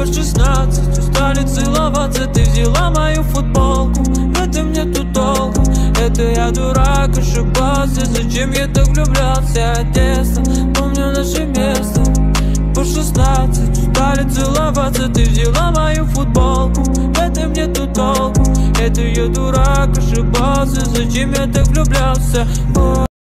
По шестнадцать устали целоваться. Ты взяла мою футболку В этом нету толку. Это я дурак, ошибался. Зачем я так влюблялся? Детство Помню наше место. По шестнадцать устали целоваться. Ты взяла мою футболку В этом нету толку. Это я дурак, ошибался. Зачем я так влюблялся